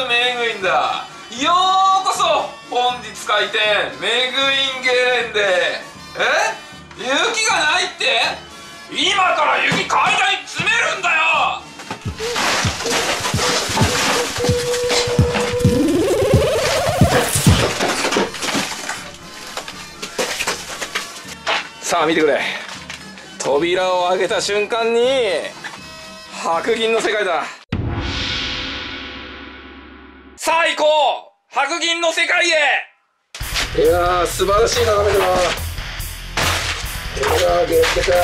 のメグインだ。ようこそ本日開店メグインゲレンデ。え？雪がないって？今から雪階段詰めるんだよ！さあ見てくれ。扉を開けた瞬間に白銀の世界だ。さあ行こう白銀の世界へ。いやー素晴らしい眺めだないやーゲッケた。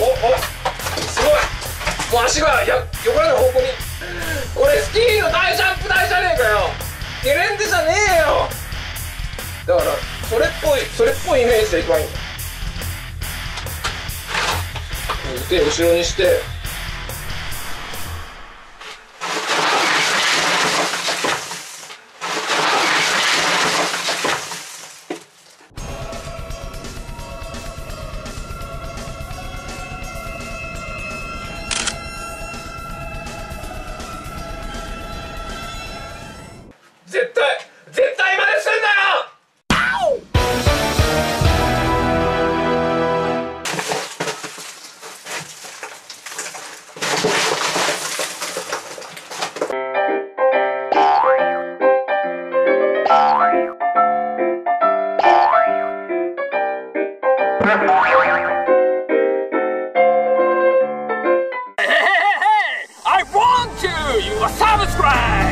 おおすごい。もう足がや横らの方向に。これスキーの大ジャンプ台じゃねえかよ。ゲレンデじゃねえよ。だからそれっぽいそれっぽいイメージでいけばいい。んだ手後ろにして Hey hey hey! I want you, you are subscribed.